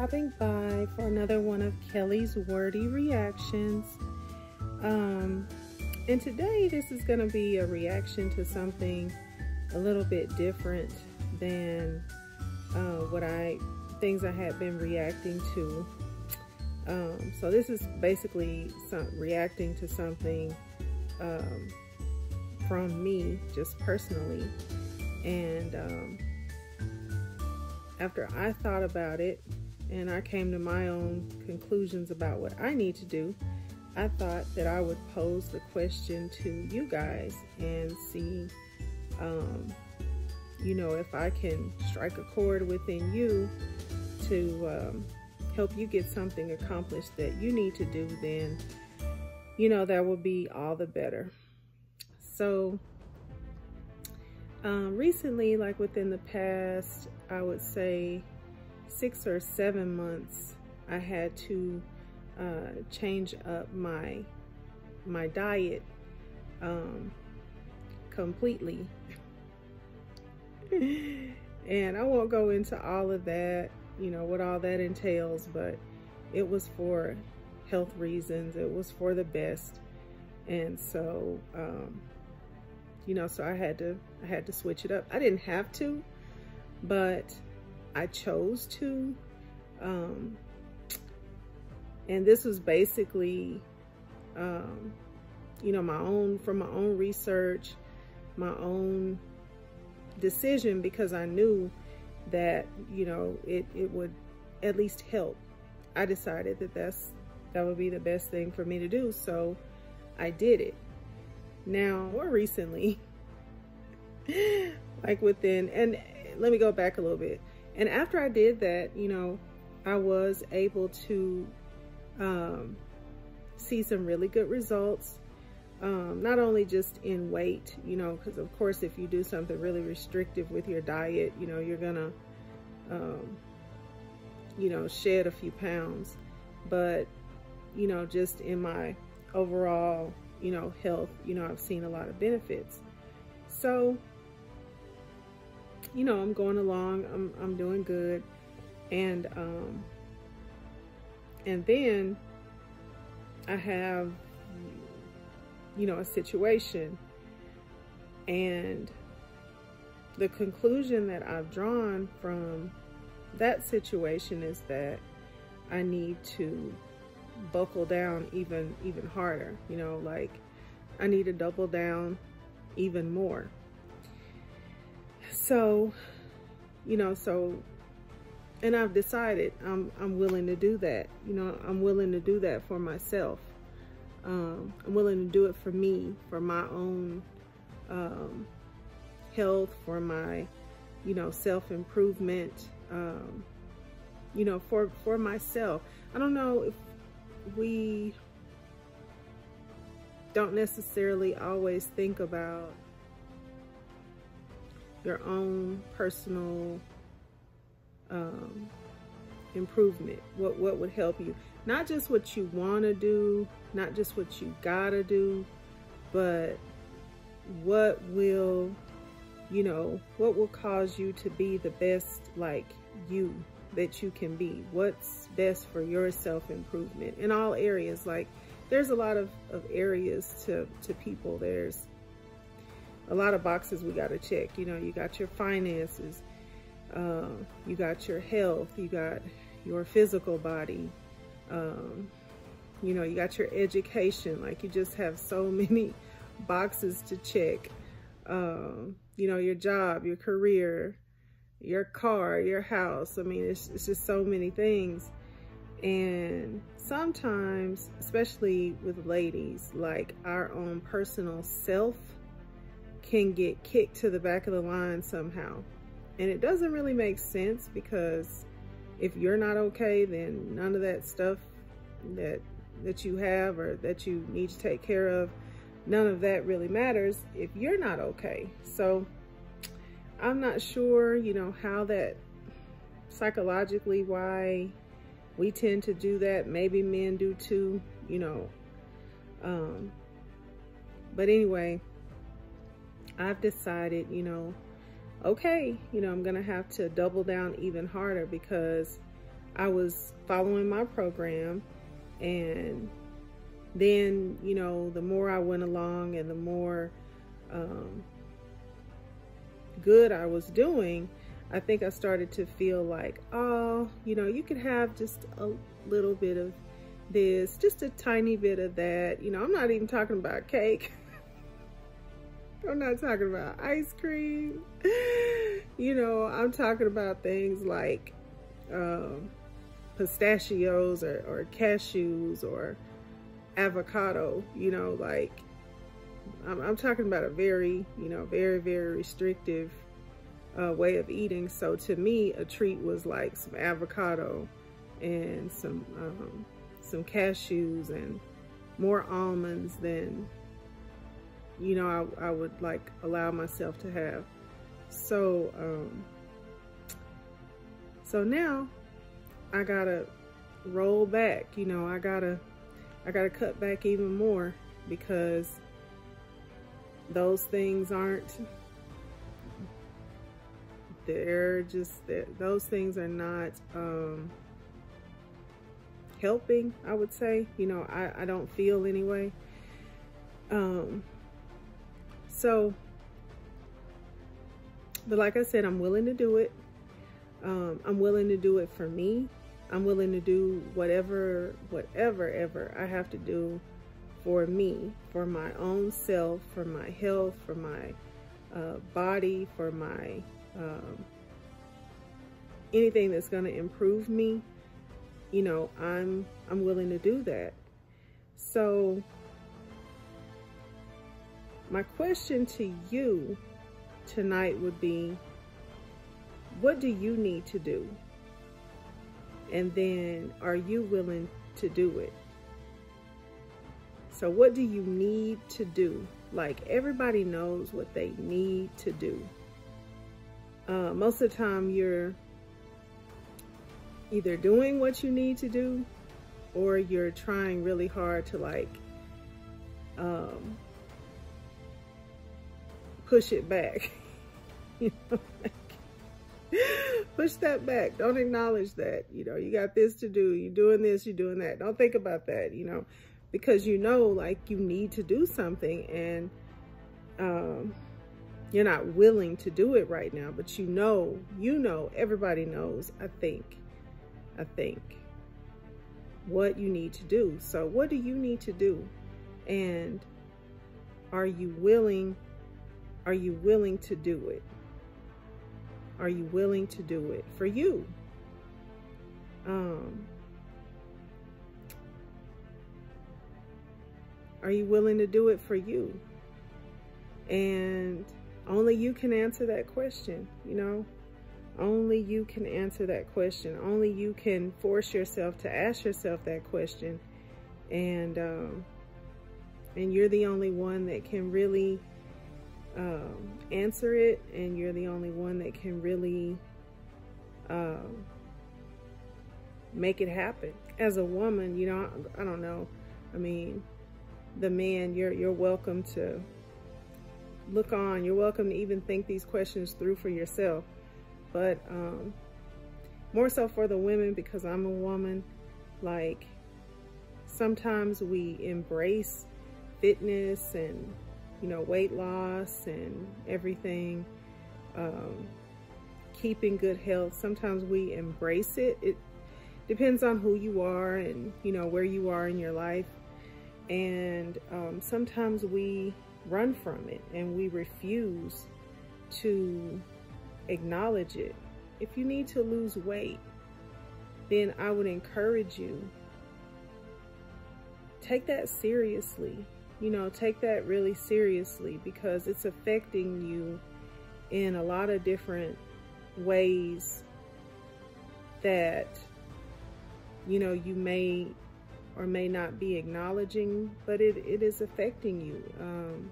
stopping by for another one of Kelly's Wordy Reactions. Um, and today this is going to be a reaction to something a little bit different than uh, what I, things I had been reacting to. Um, so this is basically some, reacting to something um, from me, just personally. And um, after I thought about it and I came to my own conclusions about what I need to do, I thought that I would pose the question to you guys and see, um, you know, if I can strike a chord within you to um, help you get something accomplished that you need to do, then, you know, that will be all the better. So, um, recently, like within the past, I would say six or seven months, I had to uh, change up my my diet um, completely. and I won't go into all of that, you know, what all that entails, but it was for health reasons. It was for the best. And so, um, you know, so I had to, I had to switch it up. I didn't have to, but I chose to. Um, and this was basically, um, you know, my own, from my own research, my own decision, because I knew that, you know, it, it would at least help. I decided that that's, that would be the best thing for me to do. So I did it. Now, more recently, like within, and let me go back a little bit. And after I did that, you know, I was able to um, see some really good results. Um, not only just in weight, you know, because of course, if you do something really restrictive with your diet, you know, you're gonna, um, you know, shed a few pounds. But, you know, just in my overall, you know, health, you know, I've seen a lot of benefits. So, you know, I'm going along, I'm, I'm doing good. And, um, and then I have, you know, a situation and the conclusion that I've drawn from that situation is that I need to buckle down even even harder you know like I need to double down even more so, you know, so, and I've decided I'm, I'm willing to do that. You know, I'm willing to do that for myself. Um, I'm willing to do it for me, for my own um, health, for my, you know, self-improvement, um, you know, for, for myself. I don't know if we don't necessarily always think about your own personal um, improvement. What, what would help you. Not just what you want to do, not just what you got to do, but what will, you know, what will cause you to be the best like you that you can be. What's best for your self-improvement in all areas. Like there's a lot of, of areas to, to people. There's a lot of boxes we got to check. You know, you got your finances, uh, you got your health, you got your physical body, um, you know, you got your education. Like you just have so many boxes to check. Um, you know, your job, your career, your car, your house. I mean, it's, it's just so many things. And sometimes, especially with ladies, like our own personal self can get kicked to the back of the line somehow. And it doesn't really make sense because if you're not okay, then none of that stuff that that you have or that you need to take care of, none of that really matters if you're not okay. So I'm not sure, you know, how that psychologically why we tend to do that. Maybe men do too, you know. Um, but anyway, I've decided, you know, okay, you know, I'm going to have to double down even harder because I was following my program and then, you know, the more I went along and the more um, good I was doing, I think I started to feel like, oh, you know, you could have just a little bit of this, just a tiny bit of that. You know, I'm not even talking about cake. I'm not talking about ice cream. you know, I'm talking about things like um, pistachios or, or cashews or avocado, you know, like I'm, I'm, talking about a very, you know, very, very restrictive uh, way of eating. So to me, a treat was like some avocado and some, um, some cashews and more almonds than you know, I, I would like allow myself to have. So, um, so now I gotta roll back, you know, I gotta, I gotta cut back even more because those things aren't, they're just, they're, those things are not, um, helping, I would say, you know, I, I don't feel anyway. Um, so, but like I said, I'm willing to do it. Um, I'm willing to do it for me. I'm willing to do whatever, whatever, ever I have to do for me, for my own self, for my health, for my uh, body, for my um, anything that's going to improve me. You know, I'm I'm willing to do that. So my question to you tonight would be, what do you need to do? And then are you willing to do it? So what do you need to do? Like everybody knows what they need to do. Uh, most of the time you're either doing what you need to do or you're trying really hard to like um, push it back. you know, push that back. Don't acknowledge that. You know, you got this to do. You're doing this, you're doing that. Don't think about that, you know, because you know, like, you need to do something and um, you're not willing to do it right now, but you know, you know, everybody knows, I think, I think, what you need to do. So what do you need to do? And are you willing are you willing to do it? Are you willing to do it for you? Um, are you willing to do it for you? And only you can answer that question, you know? Only you can answer that question. Only you can force yourself to ask yourself that question. And, um, and you're the only one that can really um, answer it and you're the only one that can really um, make it happen. As a woman, you know, I, I don't know. I mean, the man, you're you're welcome to look on. You're welcome to even think these questions through for yourself. But um, more so for the women because I'm a woman, like sometimes we embrace fitness and you know, weight loss and everything, um, keeping good health. Sometimes we embrace it. It depends on who you are and, you know, where you are in your life. And um, sometimes we run from it and we refuse to acknowledge it. If you need to lose weight, then I would encourage you, take that seriously you know, take that really seriously because it's affecting you in a lot of different ways that, you know, you may or may not be acknowledging, but it, it is affecting you. Um,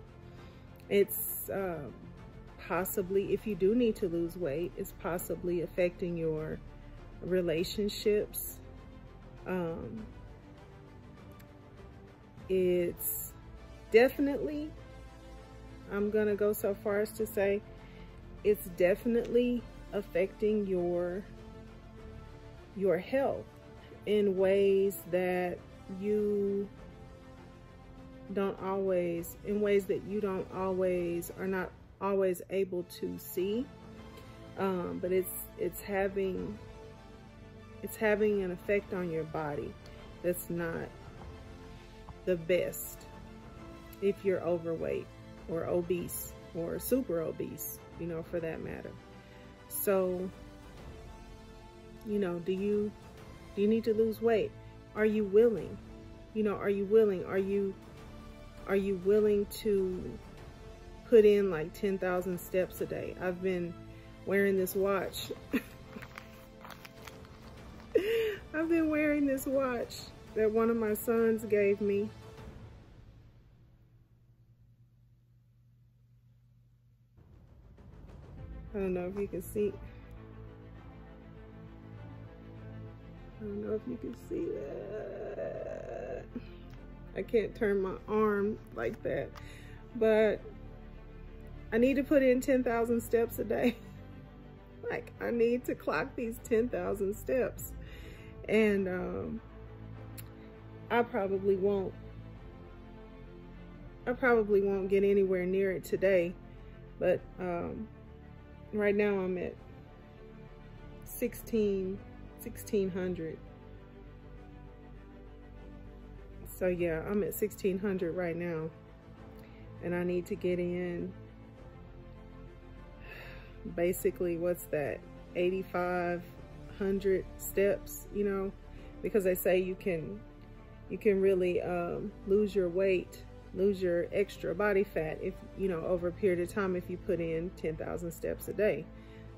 it's uh, possibly, if you do need to lose weight, it's possibly affecting your relationships. Um, it's definitely, I'm to go so far as to say, it's definitely affecting your your health in ways that you don't always, in ways that you don't always, are not always able to see. Um, but it's, it's having, it's having an effect on your body that's not the best if you're overweight or obese or super obese, you know, for that matter. So, you know, do you do you need to lose weight? Are you willing? You know, are you willing? Are you are you willing to put in like 10,000 steps a day? I've been wearing this watch. I've been wearing this watch that one of my sons gave me. I don't know if you can see. I don't know if you can see that. I can't turn my arm like that. But I need to put in 10,000 steps a day. like I need to clock these 10,000 steps. And um, I probably won't. I probably won't get anywhere near it today. But um, right now I'm at 16 1600 so yeah I'm at 1600 right now. And I need to get in basically what's that 8500 steps you know? Because they say you can you can really um, lose your weight lose your extra body fat if you know over a period of time if you put in 10,000 steps a day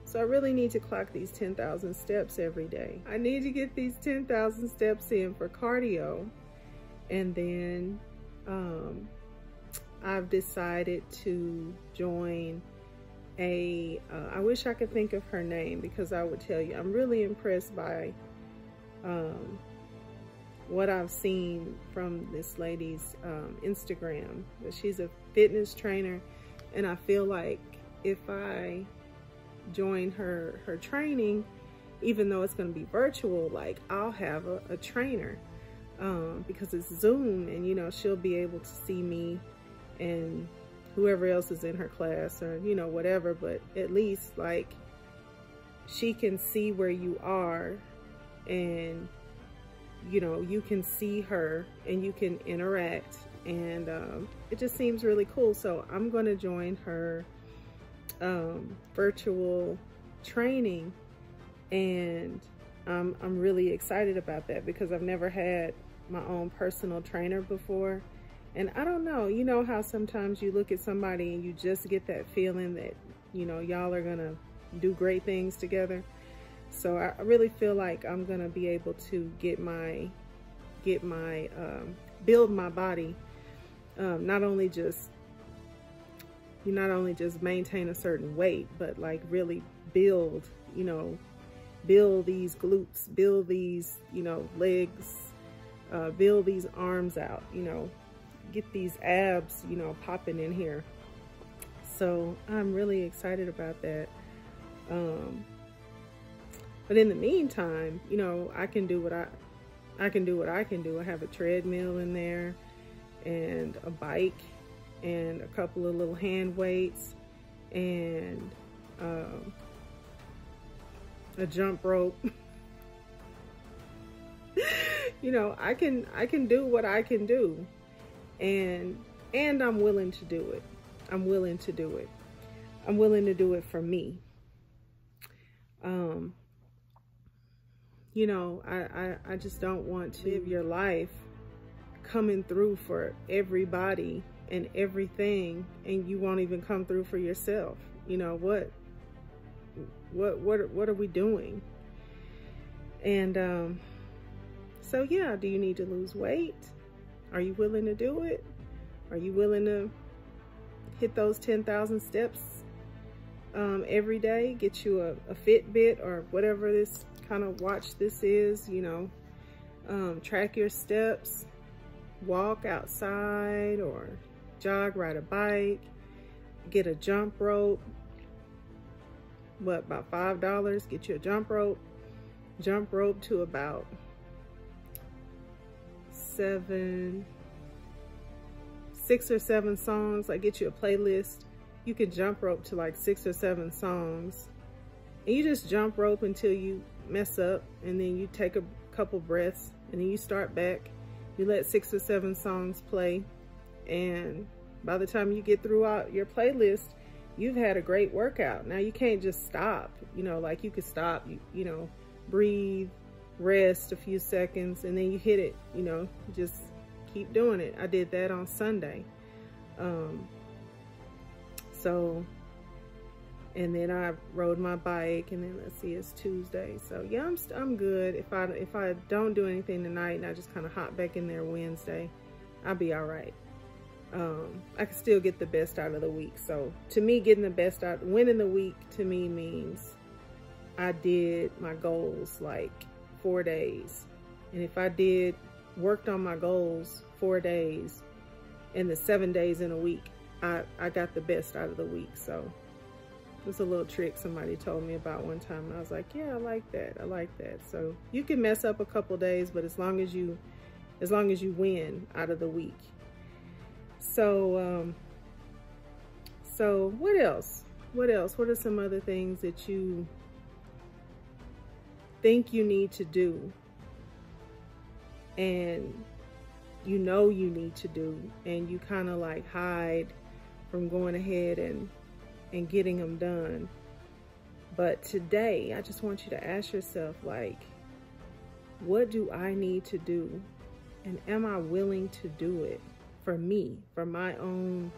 so I really need to clock these 10,000 steps every day I need to get these 10,000 steps in for cardio and then um, I've decided to join a. Uh, I wish I could think of her name because I would tell you I'm really impressed by um, what I've seen from this lady's um, Instagram. She's a fitness trainer, and I feel like if I join her her training, even though it's going to be virtual, like I'll have a, a trainer um, because it's Zoom, and you know she'll be able to see me and whoever else is in her class or you know whatever. But at least like she can see where you are and you know, you can see her and you can interact and um, it just seems really cool. So I'm going to join her um, virtual training and um, I'm really excited about that because I've never had my own personal trainer before. And I don't know, you know how sometimes you look at somebody and you just get that feeling that, you know, y'all are to do great things together. So I really feel like I'm gonna be able to get my, get my, um, build my body. Um, not only just, you not only just maintain a certain weight, but like really build, you know, build these glutes, build these, you know, legs, uh, build these arms out, you know, get these abs, you know, popping in here. So I'm really excited about that. Um, but in the meantime, you know, I can do what I, I can do what I can do. I have a treadmill in there and a bike and a couple of little hand weights and um, a jump rope. you know, I can I can do what I can do. And and I'm willing to do it. I'm willing to do it. I'm willing to do it for me. Um you know, I, I, I just don't want to live your life coming through for everybody and everything and you won't even come through for yourself. You know, what what what what are we doing? And um so yeah, do you need to lose weight? Are you willing to do it? Are you willing to hit those 10,000 steps um, every day? Get you a, a Fitbit or whatever this kind of watch this is, you know, um, track your steps, walk outside or jog, ride a bike, get a jump rope. What, about $5? Get you a jump rope. jump rope to about seven, six or seven songs. I get you a playlist. You can jump rope to like six or seven songs. And you just jump rope until you mess up and then you take a couple breaths and then you start back. You let six or seven songs play and by the time you get throughout your playlist, you've had a great workout. Now you can't just stop, you know, like you could stop, you, you know, breathe, rest a few seconds, and then you hit it, you know, just keep doing it. I did that on Sunday. Um, so, and then I rode my bike, and then let's see, it's Tuesday. So yeah, I'm, I'm good. If I, if I don't do anything tonight and I just kind of hop back in there Wednesday, I'll be all right um, I can still get the best out of the week. So to me, getting the best out, winning the week to me means I did my goals like four days. And if I did, worked on my goals four days and the seven days in a week, I, I got the best out of the week. So it's a little trick somebody told me about one time. And I was like, yeah, I like that. I like that. So you can mess up a couple days, but as long as you, as long as you win out of the week, so, um, so what else? What else? What are some other things that you think you need to do and you know you need to do and you kind of like hide from going ahead and and getting them done but today i just want you to ask yourself like what do i need to do and am i willing to do it for me, for my own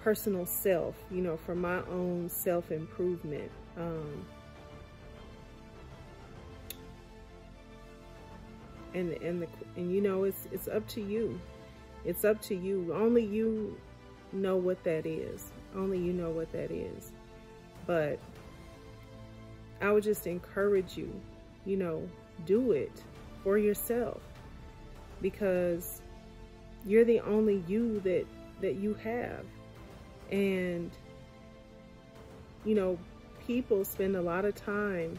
personal self, you know, for my own self-improvement. Um, and and the and you know it's it's up to you. It's up to you. Only you know what that is. Only you know what that is. But I would just encourage you, you know, do it for yourself because you're the only you that that you have and you know people spend a lot of time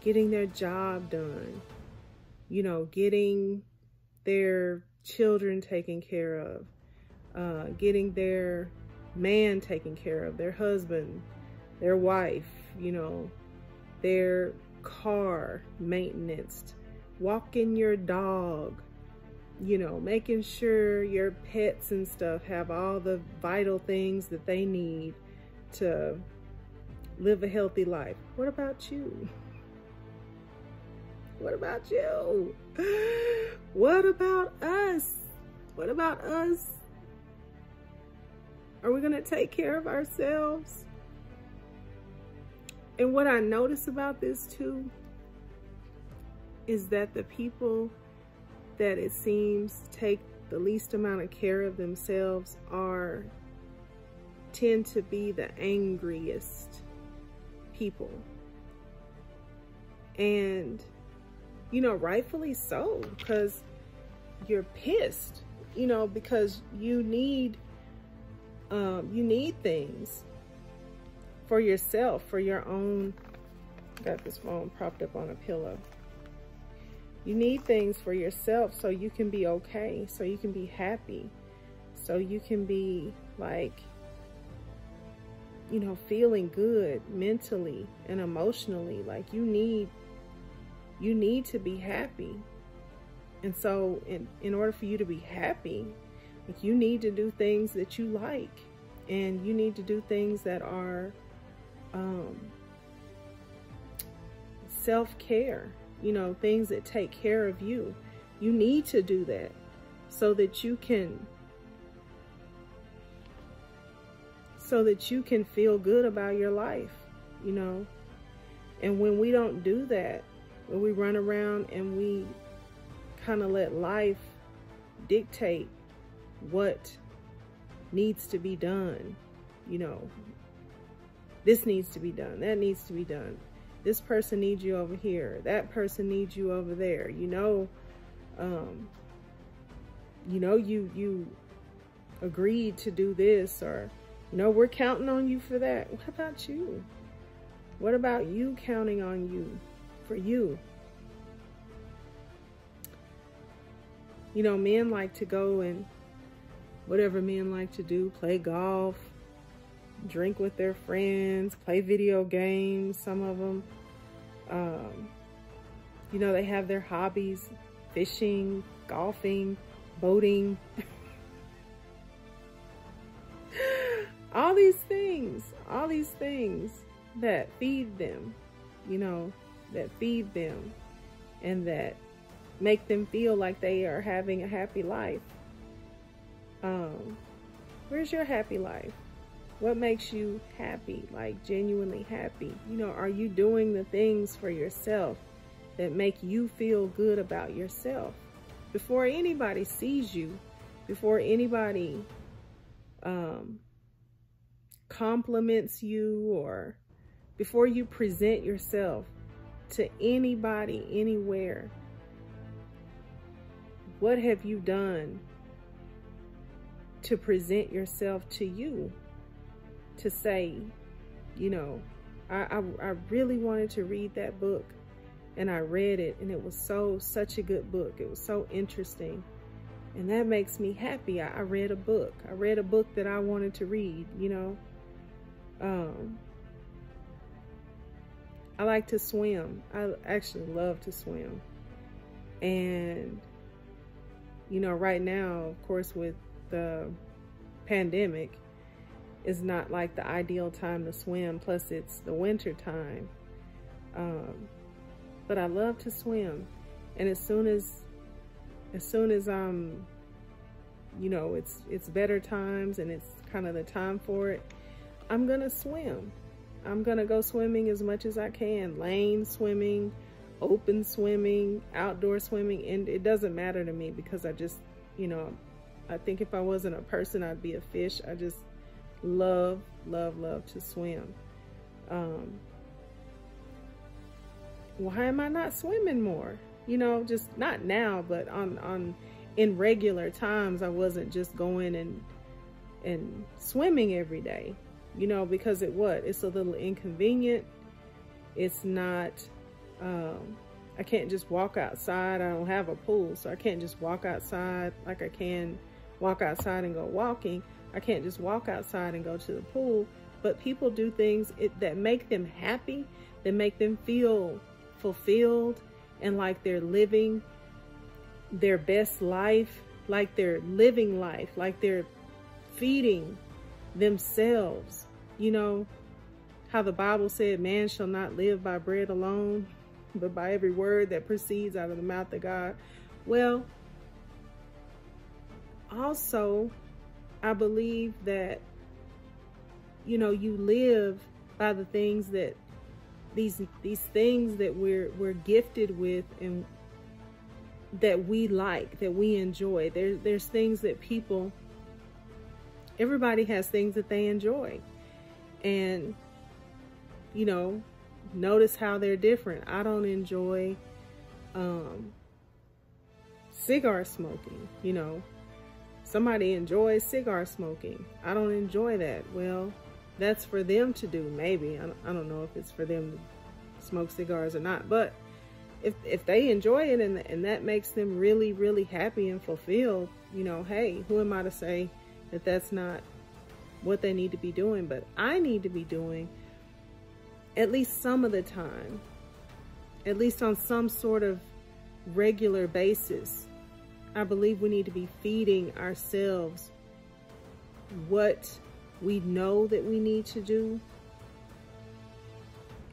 getting their job done you know getting their children taken care of uh, getting their man taken care of their husband their wife you know their car maintenance walking your dog you know, making sure your pets and stuff have all the vital things that they need to live a healthy life. What about you? What about you? What about us? What about us? Are we going to take care of ourselves? And what I notice about this too is that the people that it seems take the least amount of care of themselves are tend to be the angriest people. And, you know, rightfully so, because you're pissed, you know, because you need, um, you need things for yourself, for your own, got this phone propped up on a pillow. You need things for yourself so you can be okay, so you can be happy, so you can be like, you know, feeling good mentally and emotionally. Like you need, you need to be happy. And so in, in order for you to be happy, you need to do things that you like and you need to do things that are um, self-care you know, things that take care of you. You need to do that so that you can so that you can feel good about your life, you know. And when we don't do that, when we run around and we kind of let life dictate what needs to be done, you know, this needs to be done, that needs to be done. This person needs you over here. That person needs you over there. You know um you know you you agreed to do this or you know we're counting on you for that. What about you? What about you counting on you for you. You know, men like to go and whatever men like to do, play golf, drink with their friends, play video games, some of them. Um, you know, they have their hobbies, fishing, golfing, boating. all these things, all these things that feed them, you know, that feed them and that make them feel like they are having a happy life. Um, where's your happy life? What makes you happy, like genuinely happy? You know, are you doing the things for yourself that make you feel good about yourself? Before anybody sees you, before anybody um, compliments you or before you present yourself to anybody, anywhere, what have you done to present yourself to you? To say, you know, I, I, I, really wanted to read that book and I read it and it was so, such a good book. It was so interesting. And that makes me happy. I, I read a book. I read a book that I wanted to read, you know. Um, I like to swim. I actually love to swim. And you know, right now, of course, with the pandemic, is not like the ideal time to swim. Plus, it's the winter time. Um, but I love to swim, and as soon as, as soon as I'm, you know, it's it's better times and it's kind of the time for it, I'm gonna swim. I'm gonna go swimming as much as I can, lane swimming open swimming, outdoor swimming, and it doesn't matter to me because I just, you know, I think if I wasn't a person, I'd be a fish. I just love, love, love to swim. Um, why am I not swimming more? You know, just not now, but on on in regular times, I wasn't just going and and swimming every day. You know, because it what? It's a little inconvenient. It's not um, I can't just walk outside. I don't have a pool, so I can't just walk outside like I can walk outside and go walking. I can't just walk outside and go to the pool. But people do things it, that make them happy, that make them feel fulfilled and like they're living their best life, like they're living life, like they're feeding themselves. You know, how the Bible said, man shall not live by bread alone, but by every word that proceeds out of the mouth of God. Well, also, I believe that, you know, you live by the things that these these things that we're we're gifted with and that we like, that we enjoy. There's there's things that people everybody has things that they enjoy. And you know, notice how they're different. I don't enjoy um, cigar smoking, you know. Somebody enjoys cigar smoking. I don't enjoy that. Well, that's for them to do, maybe. I don't, know if it's for them to smoke cigars or not. But if, if they enjoy it and, and that makes them really, really happy and fulfilled, you know, hey, who am I to say that that's not what they need to be doing? But I need to be doing at least some of the time, at least on some sort of regular basis, I believe we need to be feeding ourselves what we know that we need to do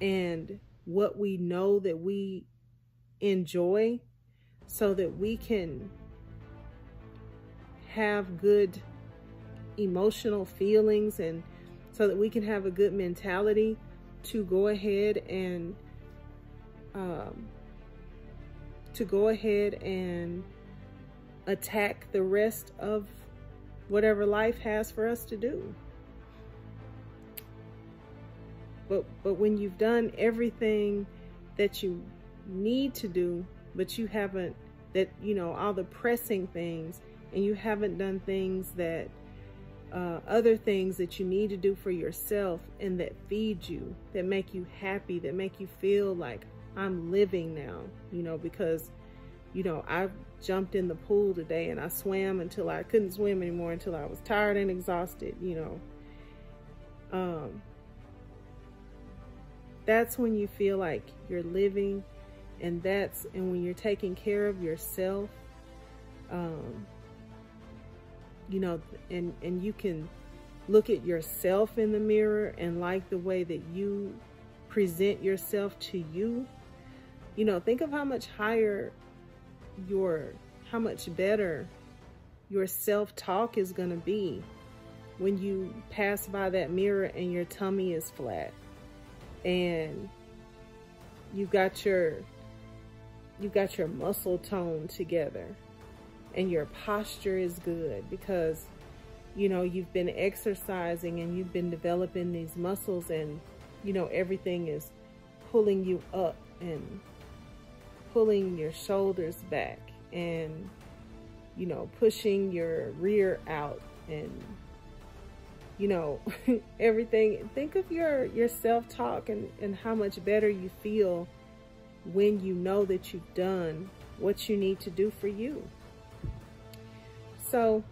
and what we know that we enjoy so that we can have good emotional feelings and so that we can have a good mentality to go ahead and um, to go ahead and attack the rest of whatever life has for us to do. But but when you've done everything that you need to do, but you haven't that you know all the pressing things and you haven't done things that uh, other things that you need to do for yourself and that feed you, that make you happy, that make you feel like I'm living now, you know, because, you know, I jumped in the pool today and I swam until I couldn't swim anymore until I was tired and exhausted, you know. Um, that's when you feel like you're living and that's and when you're taking care of yourself um you know and and you can look at yourself in the mirror and like the way that you present yourself to you you know think of how much higher your how much better your self-talk is going to be when you pass by that mirror and your tummy is flat. And you got your you got your muscle tone together and your posture is good because you know you've been exercising and you've been developing these muscles and you know everything is pulling you up and pulling your shoulders back and you know pushing your rear out and you know everything. Think of your your self-talk and and how much better you feel when you know that you've done what you need to do for you. So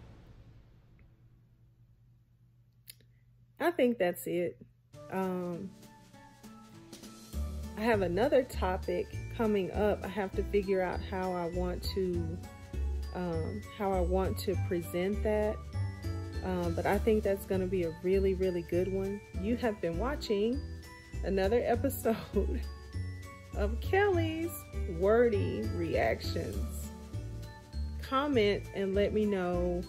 i think that's it. Um i have another topic coming up i have to figure out how i want to um, how i want to present that um, but I think that's going to be a really, really good one. You have been watching another episode of Kelly's Wordy Reactions. Comment and let me know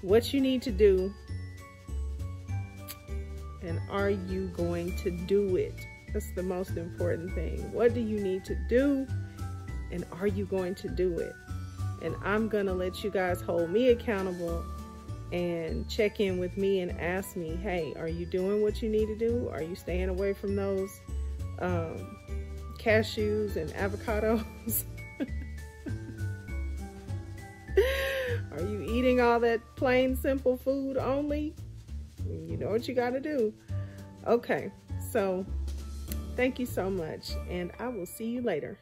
what you need to do and are you going to do it? That's the most important thing. What do you need to do and are you going to do it? And I'm going to let you guys hold me accountable and check in with me and ask me, hey, are you doing what you need to do? Are you staying away from those um, cashews and avocados? are you eating all that plain, simple food only? You know what you got to do. Okay, so thank you so much, and I will see you later.